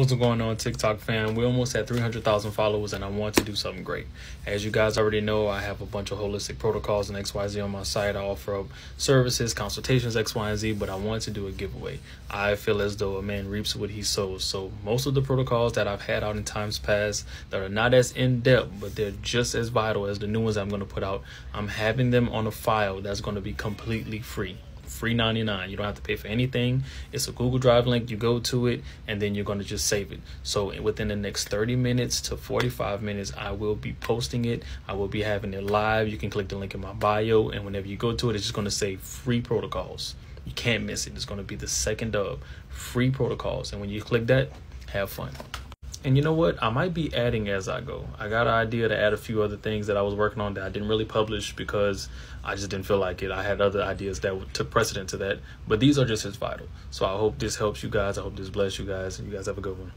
What's going on, TikTok fam? We're almost at 300,000 followers, and I want to do something great. As you guys already know, I have a bunch of holistic protocols and XYZ on my site. I offer up services, consultations, X, Y, and Z, but I want to do a giveaway. I feel as though a man reaps what he sows. So, most of the protocols that I've had out in times past that are not as in depth, but they're just as vital as the new ones I'm going to put out, I'm having them on a file that's going to be completely free free 99 you don't have to pay for anything. It's a google drive link. You go to it and then you're going to just save it. So within the next 30 minutes to 45 minutes i will be posting it. I will be having it live. You can click the link in my bio and whenever you go to it it's just going to say free protocols. You can't miss it. It's going to be the second of free protocols. And when you click that have fun and you know what? I might be adding as I go. I got an idea to add a few other things that I was working on that I didn't really publish because I just didn't feel like it. I had other ideas that took precedent to that. But these are just as vital. So I hope this helps you guys. I hope this bless you guys. And you guys have a good one.